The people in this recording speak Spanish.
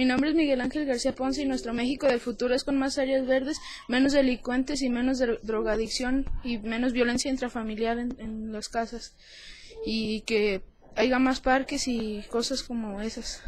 Mi nombre es Miguel Ángel García Ponce y nuestro México del futuro es con más áreas verdes, menos delincuentes y menos drogadicción y menos violencia intrafamiliar en, en las casas y que haya más parques y cosas como esas.